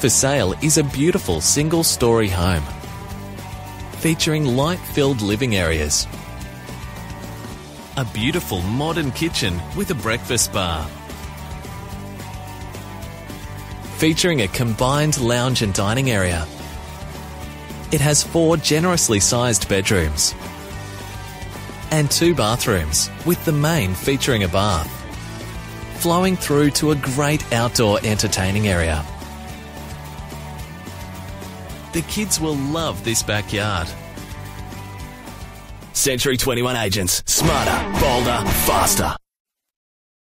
For sale is a beautiful single story home featuring light filled living areas, a beautiful modern kitchen with a breakfast bar, featuring a combined lounge and dining area. It has four generously sized bedrooms and two bathrooms, with the main featuring a bath, flowing through to a great outdoor entertaining area. The kids will love this backyard. Century 21 agents. Smarter, bolder, faster.